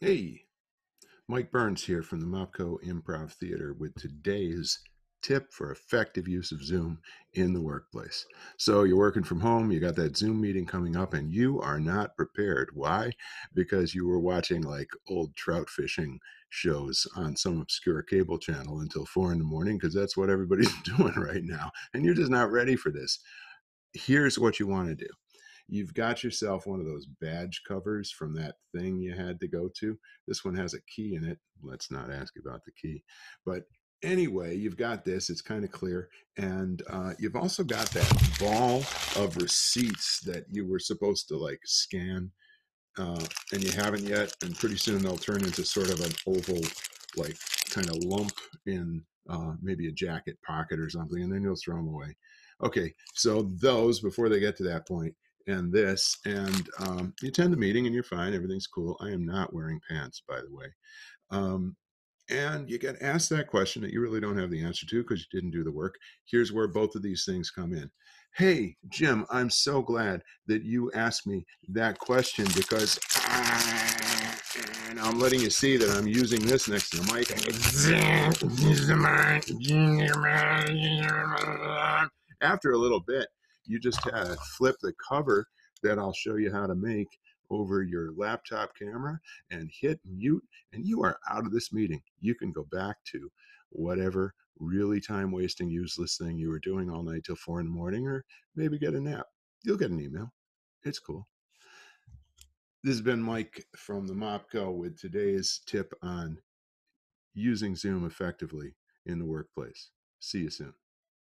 Hey, Mike Burns here from the Mopco Improv Theater with today's tip for effective use of Zoom in the workplace. So, you're working from home, you got that Zoom meeting coming up, and you are not prepared. Why? Because you were watching like old trout fishing shows on some obscure cable channel until four in the morning, because that's what everybody's doing right now. And you're just not ready for this. Here's what you want to do you've got yourself one of those badge covers from that thing you had to go to. This one has a key in it. Let's not ask about the key. But anyway, you've got this. It's kind of clear. And uh, you've also got that ball of receipts that you were supposed to like scan. Uh, and you haven't yet. And pretty soon they'll turn into sort of an oval, like kind of lump in uh, maybe a jacket pocket or something. And then you'll throw them away. Okay, so those, before they get to that point, and this, and um, you attend the meeting and you're fine, everything's cool. I am not wearing pants, by the way. Um, and you get asked that question that you really don't have the answer to because you didn't do the work. Here's where both of these things come in. Hey, Jim, I'm so glad that you asked me that question because and I'm letting you see that I'm using this next to the mic. After a little bit, you just uh, flip the cover that I'll show you how to make over your laptop camera and hit mute, and you are out of this meeting. You can go back to whatever really time wasting, useless thing you were doing all night till four in the morning, or maybe get a nap. You'll get an email. It's cool. This has been Mike from the Mopco with today's tip on using Zoom effectively in the workplace. See you soon.